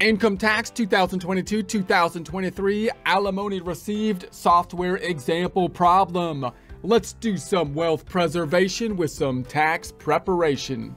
Income tax 2022-2023 alimony received software example problem. Let's do some wealth preservation with some tax preparation.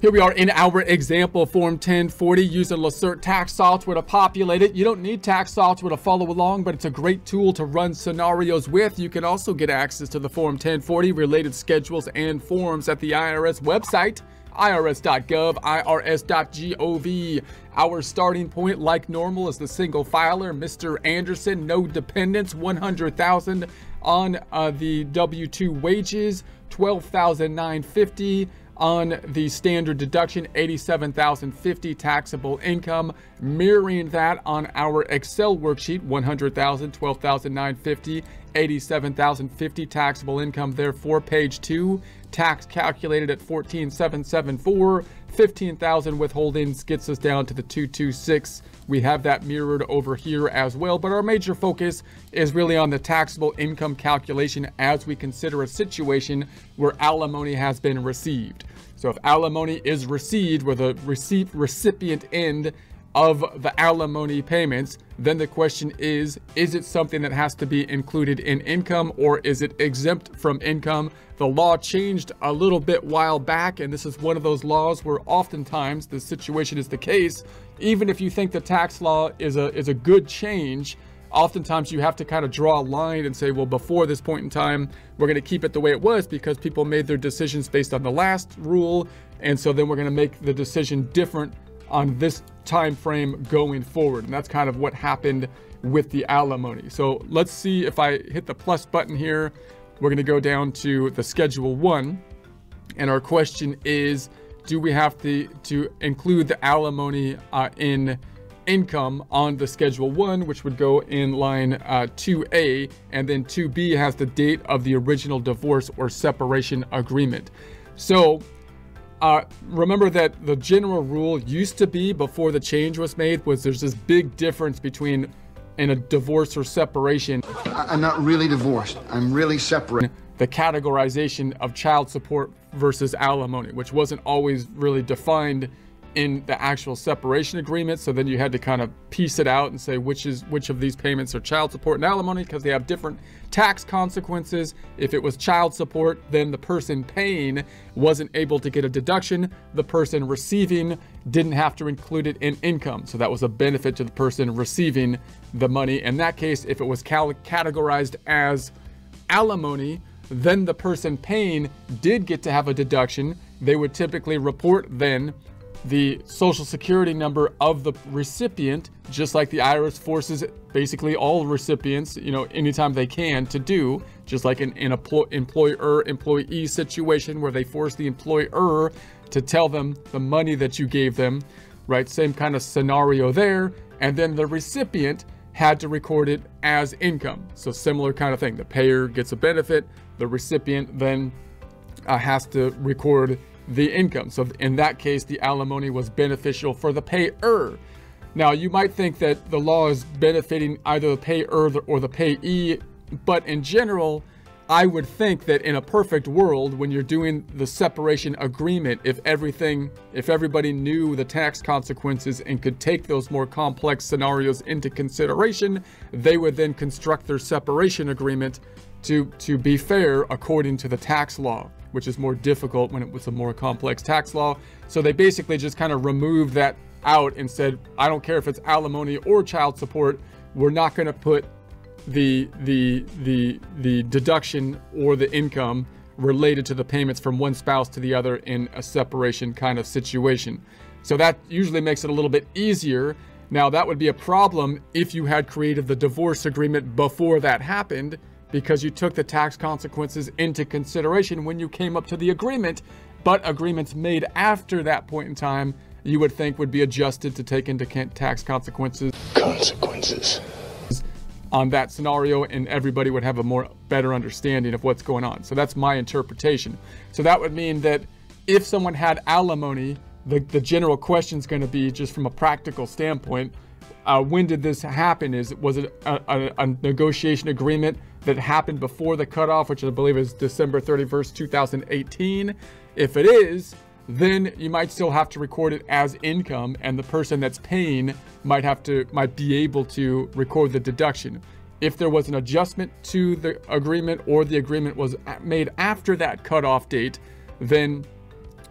Here we are in our example form 1040 using Lacerte tax software to populate it. You don't need tax software to follow along, but it's a great tool to run scenarios with. You can also get access to the form 1040 related schedules and forms at the IRS website irs.gov, irs.gov. Our starting point, like normal, is the single filer, Mr. Anderson, no dependents, 100,000 on uh, the W-2 wages, 12,950 on the standard deduction 87,050 taxable income mirroring that on our Excel worksheet 100,000 12,950 87,050 taxable income. Therefore page 2 tax calculated at 14,774 15,000 withholdings gets us down to the 226 we have that mirrored over here as well but our major focus is really on the taxable income calculation as we consider a situation where alimony has been received. So if alimony is received with a receipt recipient end of the alimony payments, then the question is, is it something that has to be included in income or is it exempt from income? The law changed a little bit while back, and this is one of those laws where oftentimes the situation is the case. Even if you think the tax law is a, is a good change, oftentimes you have to kind of draw a line and say, well, before this point in time, we're going to keep it the way it was because people made their decisions based on the last rule. And so then we're going to make the decision different on this time frame going forward. And that's kind of what happened with the alimony. So let's see if I hit the plus button here, we're going to go down to the schedule one. And our question is, do we have to, to include the alimony uh, in income on the schedule 1 which would go in line uh, 2a and then 2b has the date of the original divorce or separation agreement so uh, remember that the general rule used to be before the change was made was there's this big difference between in a divorce or separation. I'm not really divorced. I'm really separate the categorization of child support versus alimony which wasn't always really defined in the actual separation agreement. So then you had to kind of piece it out and say which is which of these payments are child support and alimony because they have different tax consequences. If it was child support, then the person paying wasn't able to get a deduction. The person receiving didn't have to include it in income. So that was a benefit to the person receiving the money. In that case, if it was categorized as alimony, then the person paying did get to have a deduction. They would typically report then the social security number of the recipient, just like the IRS forces basically all recipients, you know, anytime they can to do, just like in an employer-employee situation where they force the employer to tell them the money that you gave them, right? Same kind of scenario there. And then the recipient had to record it as income. So similar kind of thing. The payer gets a benefit, the recipient then uh, has to record the income. So in that case, the alimony was beneficial for the payer. Now, you might think that the law is benefiting either the payer or the payee, but in general, I would think that in a perfect world, when you're doing the separation agreement, if everything, if everybody knew the tax consequences and could take those more complex scenarios into consideration, they would then construct their separation agreement to, to be fair according to the tax law which is more difficult when it was a more complex tax law. So they basically just kind of removed that out and said, I don't care if it's alimony or child support, we're not going to put the the the the deduction or the income related to the payments from one spouse to the other in a separation kind of situation. So that usually makes it a little bit easier. Now, that would be a problem if you had created the divorce agreement before that happened, because you took the tax consequences into consideration when you came up to the agreement. But agreements made after that point in time, you would think would be adjusted to take into tax consequences. Consequences. On that scenario, and everybody would have a more better understanding of what's going on. So that's my interpretation. So that would mean that if someone had alimony, the, the general question is going to be just from a practical standpoint uh, when did this happen is was it a, a, a, negotiation agreement that happened before the cutoff which i believe is december 31st 2018 if it is then you might still have to record it as income and the person that's paying might have to might be able to record the deduction if there was an adjustment to the agreement or the agreement was made after that cutoff date then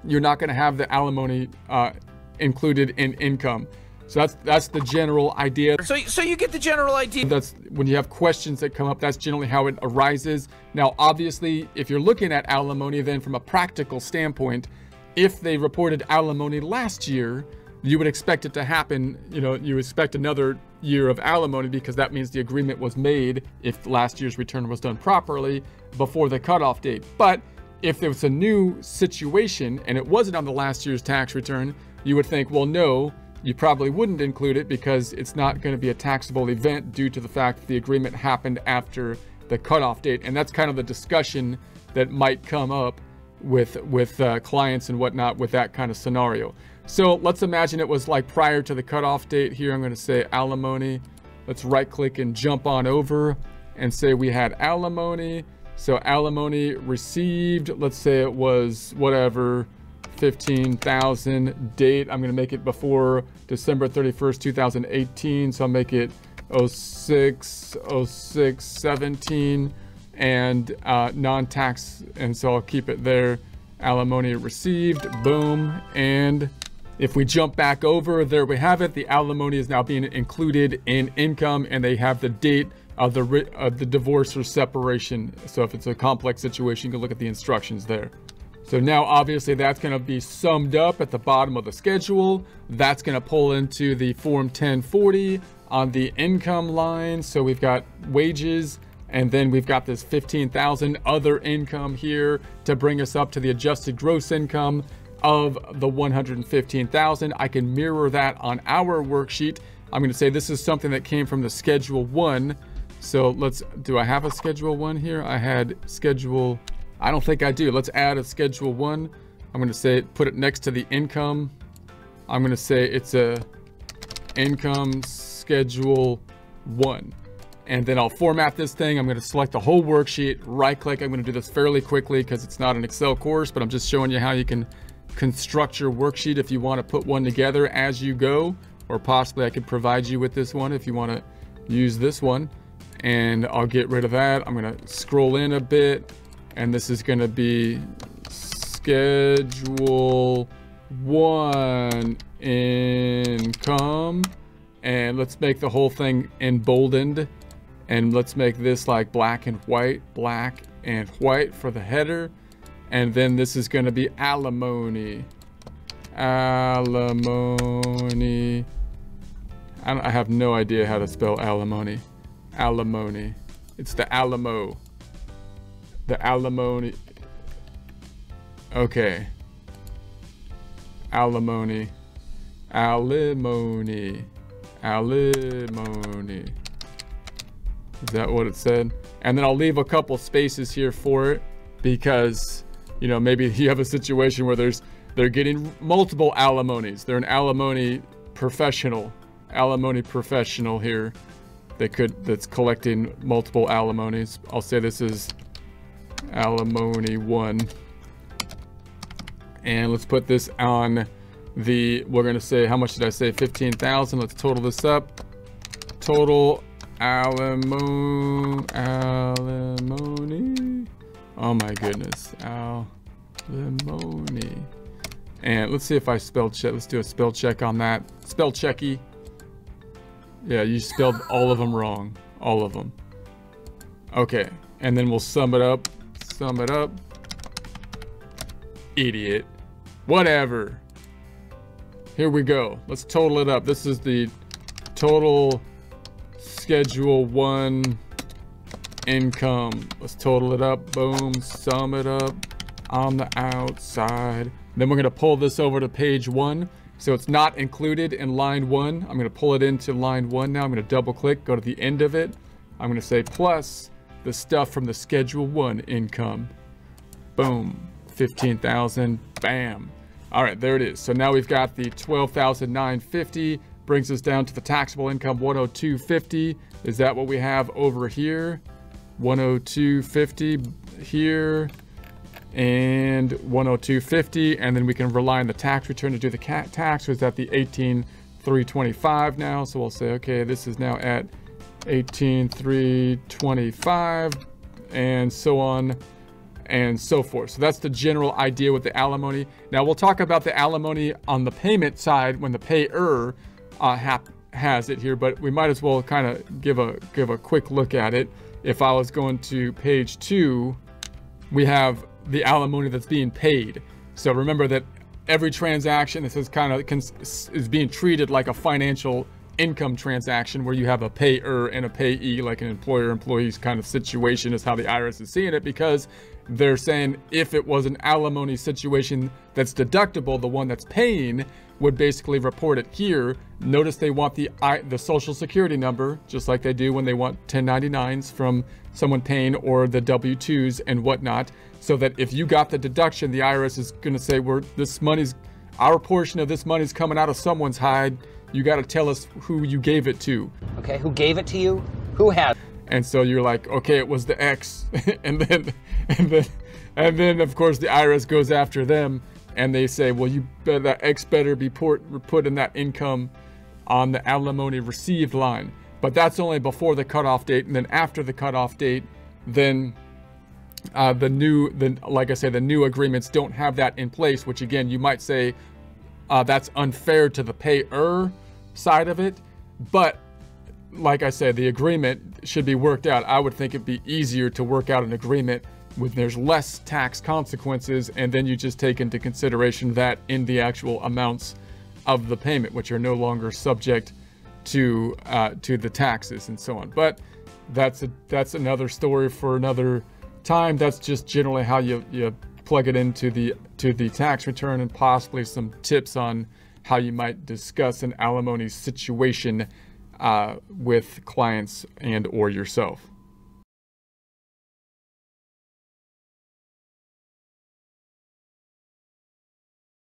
you're not going to have the alimony uh, included in income. So that's that's the general idea. So so you get the general idea. That's when you have questions that come up. That's generally how it arises. Now, obviously, if you're looking at alimony, then from a practical standpoint, if they reported alimony last year, you would expect it to happen. You know, you expect another year of alimony because that means the agreement was made if last year's return was done properly before the cutoff date. But if there was a new situation and it wasn't on the last year's tax return, you would think, well, no, you probably wouldn't include it because it's not going to be a taxable event due to the fact that the agreement happened after the cutoff date. And that's kind of the discussion that might come up with with uh, clients and whatnot with that kind of scenario. So let's imagine it was like prior to the cutoff date. Here I'm going to say alimony. Let's right click and jump on over and say we had alimony. So alimony received, let's say it was whatever, 15,000 date. I'm going to make it before December 31st, 2018. So I'll make it 06, 06, 17 and uh, non-tax. And so I'll keep it there. Alimony received, boom. And if we jump back over, there we have it. The alimony is now being included in income and they have the date of the of the divorce or separation. So if it's a complex situation, you can look at the instructions there. So now obviously that's going to be summed up at the bottom of the schedule. That's going to pull into the form 1040 on the income line. So we've got wages and then we've got this 15,000 other income here to bring us up to the adjusted gross income of the 115,000. I can mirror that on our worksheet. I'm going to say this is something that came from the schedule one so let's, do I have a schedule one here? I had schedule, I don't think I do. Let's add a schedule one. I'm gonna say, put it next to the income. I'm gonna say it's a income schedule one. And then I'll format this thing. I'm gonna select the whole worksheet, right click. I'm gonna do this fairly quickly because it's not an Excel course, but I'm just showing you how you can construct your worksheet if you wanna put one together as you go, or possibly I could provide you with this one if you wanna use this one and I'll get rid of that. I'm gonna scroll in a bit and this is gonna be schedule one income. And let's make the whole thing emboldened. And let's make this like black and white black and white for the header. And then this is going to be alimony. Alimony. I, I have no idea how to spell alimony. Alimony. It's the Alamo. The alimony. Okay. Alimony. Alimony. Alimony. Is that what it said? And then I'll leave a couple spaces here for it because, you know, maybe you have a situation where there's they're getting multiple alimonies. They're an alimony professional, alimony professional here that could that's collecting multiple alimonies. I'll say this is alimony one. And let's put this on the, we're gonna say, how much did I say? 15,000, let's total this up. Total alimo, alimony. Oh my goodness, alimony. And let's see if I spell check, let's do a spell check on that. Spell checky. Yeah, you spelled all of them wrong. All of them. Okay, and then we'll sum it up. Sum it up. Idiot. Whatever. Here we go. Let's total it up. This is the total schedule one income. Let's total it up. Boom, sum it up on the outside. Then we're going to pull this over to page one. So it's not included in line one. I'm going to pull it into line one now. I'm going to double click, go to the end of it. I'm going to say plus the stuff from the schedule one income. Boom, 15,000, bam. All right, there it is. So now we've got the 12,950 brings us down to the taxable income 10250. Is that what we have over here? 10250 here and 10250 and then we can rely on the tax return to do the tax was at the 18325 now so we'll say okay this is now at 18325 and so on and so forth. So that's the general idea with the alimony. Now we'll talk about the alimony on the payment side when the payer uh, has it here but we might as well kind of give a give a quick look at it. If I was going to page two we have the alimony that's being paid. So remember that every transaction this is kind of is being treated like a financial income transaction where you have a payer and a payee like an employer employees kind of situation is how the IRS is seeing it because they're saying if it was an alimony situation that's deductible the one that's paying would basically report it here notice they want the the social security number just like they do when they want 1099s from someone paying or the W2s and whatnot so that if you got the deduction, the IRS is going to say, "We're this money's our portion of this money's coming out of someone's hide. You got to tell us who you gave it to." Okay, who gave it to you? Who has? And so you're like, "Okay, it was the X," and then and then and then of course the IRS goes after them and they say, "Well, you better, that X better be put put in that income on the alimony received line." But that's only before the cutoff date, and then after the cutoff date, then uh, the new, the like I say, the new agreements don't have that in place, which again, you might say uh, that's unfair to the payer side of it. But like I said, the agreement should be worked out. I would think it'd be easier to work out an agreement when there's less tax consequences, and then you just take into consideration that in the actual amounts of the payment, which are no longer subject to uh, to the taxes and so on. But that's a that's another story for another time. That's just generally how you, you plug it into the to the tax return and possibly some tips on how you might discuss an alimony situation uh, with clients and or yourself.